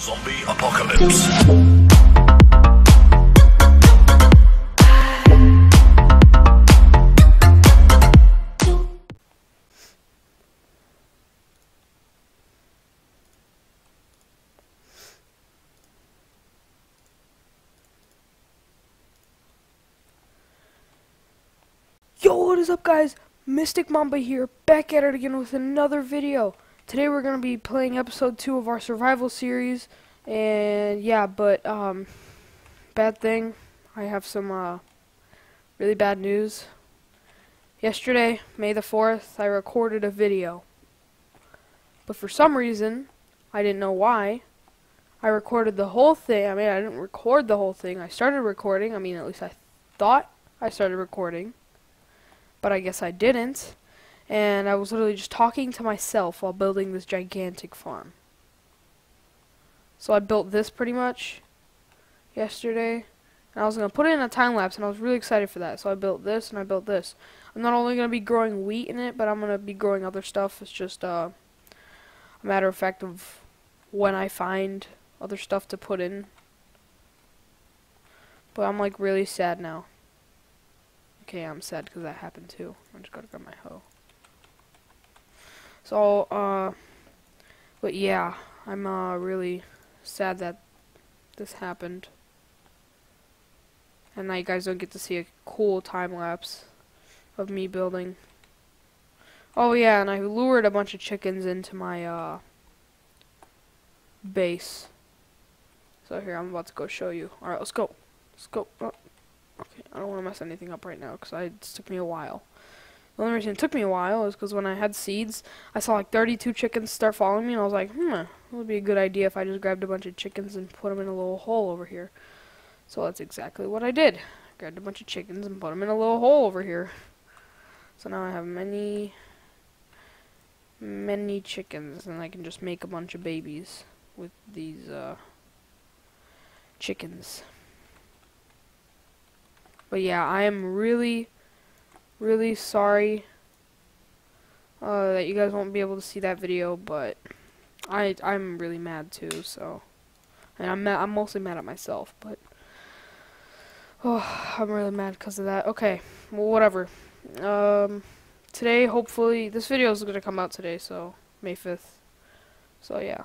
Zombie Apocalypse. Yo, what is up guys? Mystic Mamba here, back at it again with another video. Today we're going to be playing episode 2 of our survival series, and yeah, but, um, bad thing, I have some, uh, really bad news. Yesterday, May the 4th, I recorded a video. But for some reason, I didn't know why, I recorded the whole thing. I mean, I didn't record the whole thing. I started recording, I mean, at least I thought I started recording but I guess I didn't. And I was literally just talking to myself while building this gigantic farm. So I built this pretty much yesterday. And I was going to put it in a time lapse, and I was really excited for that. So I built this, and I built this. I'm not only going to be growing wheat in it, but I'm going to be growing other stuff. It's just uh, a matter of fact of when I find other stuff to put in. But I'm like really sad now. Okay, I'm sad because that happened too. I just gotta grab my hoe. So, uh, but yeah, I'm uh really sad that this happened, and now you guys don't get to see a cool time lapse of me building. Oh yeah, and I lured a bunch of chickens into my uh base. So here, I'm about to go show you. All right, let's go. Let's go. Oh. Okay, I don't want to mess anything up right now because it took me a while. The only reason it took me a while is because when I had seeds, I saw like 32 chickens start following me, and I was like, hmm, it would be a good idea if I just grabbed a bunch of chickens and put them in a little hole over here. So that's exactly what I did. Grabbed a bunch of chickens and put them in a little hole over here. So now I have many, many chickens, and I can just make a bunch of babies with these uh, chickens. But yeah, I am really, really sorry uh, that you guys won't be able to see that video. But I I'm really mad too. So, and I'm mad, I'm mostly mad at myself. But oh, I'm really mad because of that. Okay, well whatever. Um, today hopefully this video is gonna come out today. So May 5th. So yeah.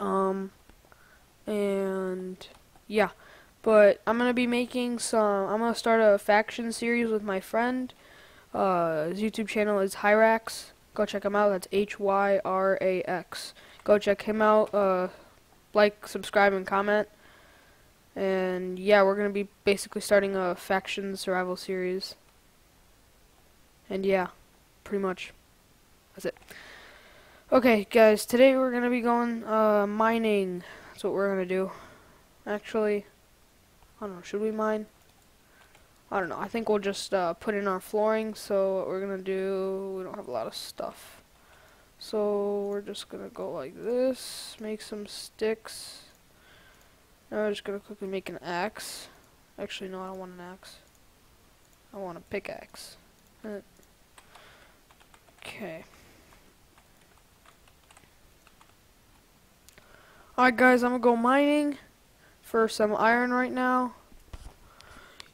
Um, and yeah. But I'm gonna be making some. I'm gonna start a faction series with my friend. Uh, his YouTube channel is Hyrax. Go check him out. That's H Y R A X. Go check him out. Uh, like, subscribe, and comment. And yeah, we're gonna be basically starting a faction survival series. And yeah, pretty much. That's it. Okay, guys. Today we're gonna be going uh, mining. That's what we're gonna do. Actually. I don't know, should we mine? I don't know, I think we'll just uh, put in our flooring, so what we're gonna do, we don't have a lot of stuff. So we're just gonna go like this, make some sticks. Now we're just gonna quickly make an axe. Actually, no, I don't want an axe. I want a pickaxe. Uh, okay. Alright guys, I'm gonna go mining for some iron right now.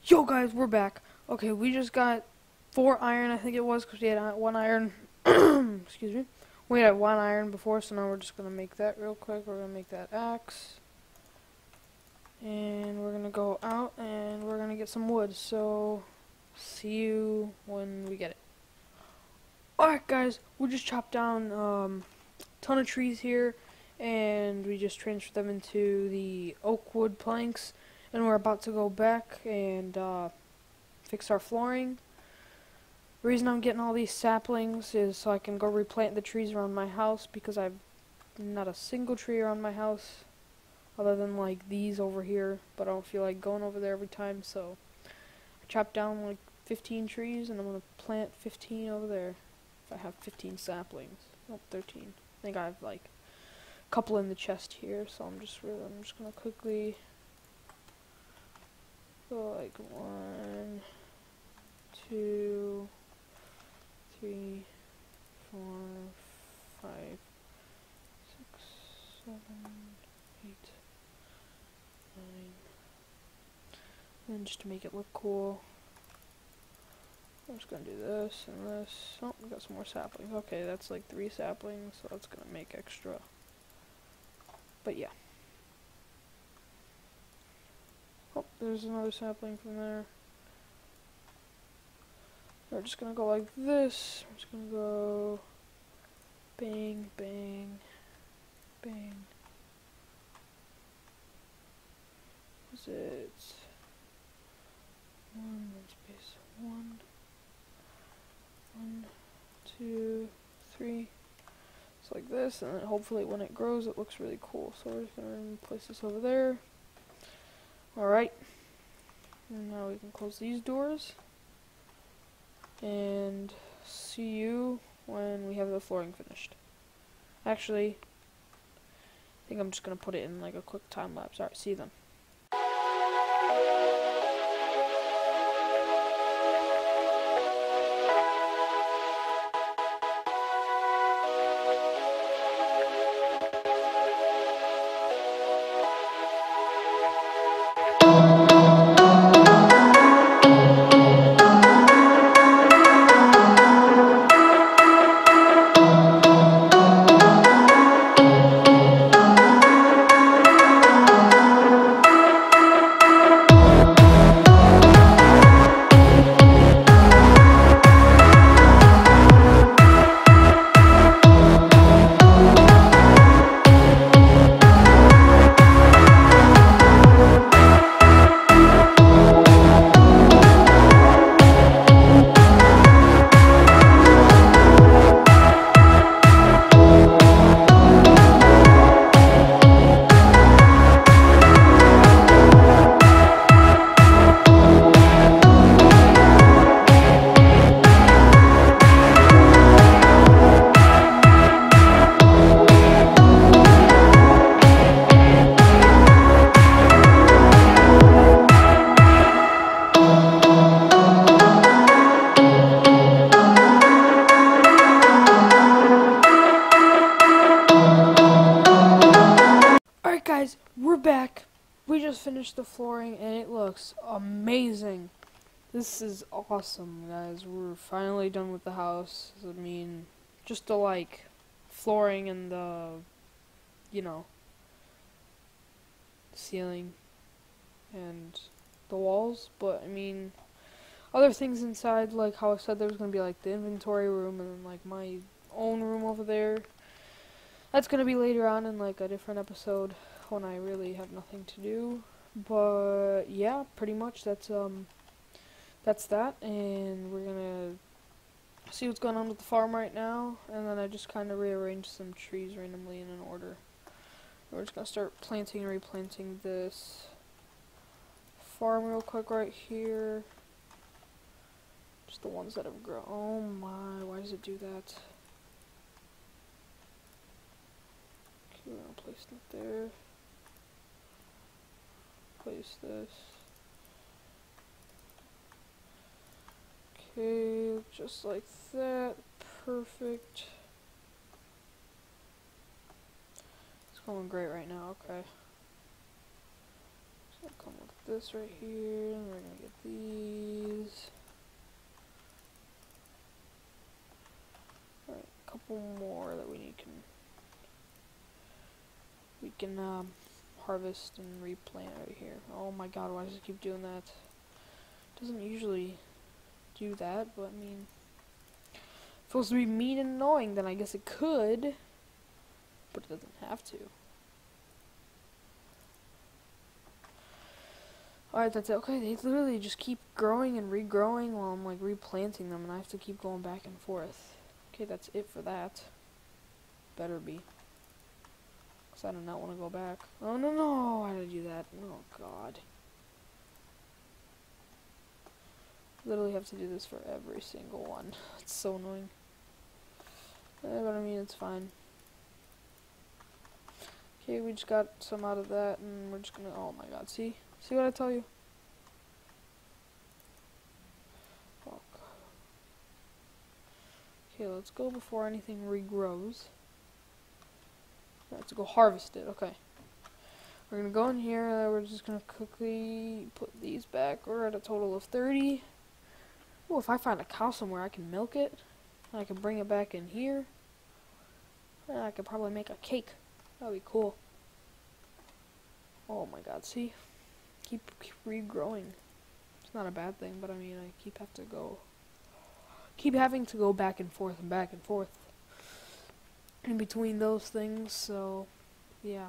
Yo, guys, we're back. Okay, we just got four iron, I think it was, because we had uh, one iron. Excuse me. We had one iron before, so now we're just going to make that real quick. We're going to make that axe. And we're going to go out, and we're going to get some wood. So, see you when we get it. Alright, guys, we just chopped down um, a ton of trees here and we just transferred them into the oak wood planks and we're about to go back and uh, fix our flooring. Reason I'm getting all these saplings is so I can go replant the trees around my house because I've not a single tree around my house other than like these over here but I don't feel like going over there every time so I chopped down like 15 trees and I'm going to plant 15 over there if I have 15 saplings. Not 13. I think I have like couple in the chest here, so I'm just really, I'm just gonna quickly go like one, two, three, four, five, six, seven, eight, nine. And then just to make it look cool, I'm just gonna do this and this. Oh, we got some more saplings. Okay, that's like three saplings, so that's gonna make extra. But yeah. Oh, there's another sapling from there. We're just gonna go like this. We're just gonna go bang, bang, bang. Is it one space one, one, two, three. Like this, and then hopefully when it grows, it looks really cool. So we're just gonna place this over there. All right. And now we can close these doors. And see you when we have the flooring finished. Actually, I think I'm just gonna put it in like a quick time lapse. Alright, see you then. Flooring and it looks amazing. This is awesome, guys. We're finally done with the house. I mean, just the like flooring and the you know ceiling and the walls, but I mean other things inside like how I said there was going to be like the inventory room and then like my own room over there. That's going to be later on in like a different episode when I really have nothing to do. But yeah, pretty much that's um that's that and we're to see what's going on with the farm right now and then I just kind of rearranged some trees randomly in an order. We're just to start planting and replanting this farm real quick right here. Just the ones that have grown. Oh my, why does it do that? Okay, we're gonna place it there. Place this. Okay, just like that. Perfect. It's going great right now, okay. So I'll come with this right here, and we're gonna get these. Alright, a couple more that we need can we can um, harvest and replant right here. Oh my god, why does it keep doing that? doesn't usually do that, but I mean if it was to be mean and annoying then I guess it could. But it doesn't have to. Alright, that's it. Okay, they literally just keep growing and regrowing while I'm like replanting them and I have to keep going back and forth. Okay, that's it for that. Better be. Because I do not want to go back. Oh, no, no. Why did I do that? Oh, God. Literally have to do this for every single one. It's so annoying. Eh, but I mean, it's fine. Okay, we just got some out of that, and we're just gonna. Oh my god, see? See what I tell you? Fuck. Okay, let's go before anything regrows. I have to go harvest it, okay. We're gonna go in here. We're just gonna quickly put these back. We're at a total of 30. Oh, if I find a cow somewhere, I can milk it. I can bring it back in here. And I could probably make a cake. That'd be cool. Oh my god, see? Keep, keep regrowing. It's not a bad thing, but I mean, I keep have to go... Keep having to go back and forth and back and forth in between those things, so yeah.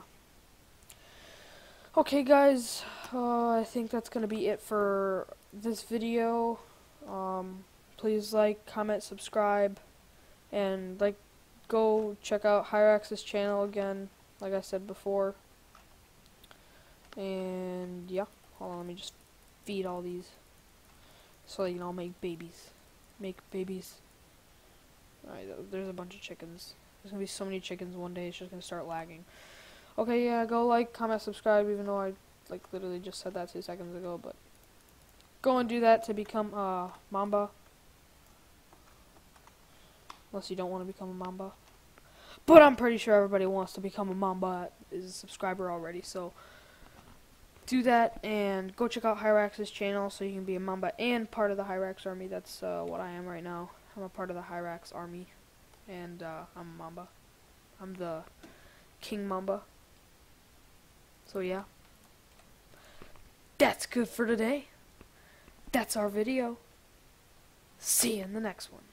Okay guys, uh, I think that's going to be it for this video. Um, please like, comment, subscribe, and like go check out Hyrax's channel again, like I said before. And yeah, hold on, let me just feed all these so you know make babies. Make babies. Alright, there's a bunch of chickens. There's gonna be so many chickens one day, it's just gonna start lagging. Okay, yeah, go like, comment, subscribe, even though I, like, literally just said that two seconds ago, but go and do that to become, uh, Mamba. Unless you don't want to become a Mamba. But I'm pretty sure everybody wants to become a Mamba is a subscriber already, so do that and go check out Hyrax's channel so you can be a Mamba and part of the Hyrax army. That's uh, what I am right now. I'm a part of the Hyrax army and uh, I'm Mamba. I'm the King Mamba. So yeah. That's good for today. That's our video. See you in the next one.